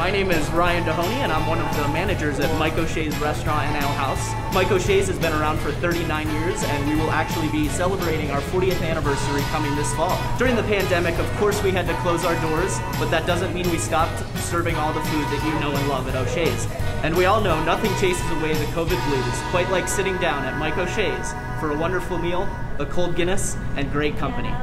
My name is Ryan Dehoney, and I'm one of the managers at Mike O'Shay's Restaurant and Ale House. Mike O'Shay's has been around for 39 years, and we will actually be celebrating our 40th anniversary coming this fall. During the pandemic, of course, we had to close our doors, but that doesn't mean we stopped serving all the food that you know and love at O'Shay's. And we all know nothing chases away the COVID blues, quite like sitting down at Mike O'Shay's for a wonderful meal, a cold Guinness, and great company.